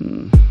Mm.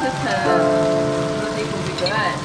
thức uh, đi cùng vịt các bạn.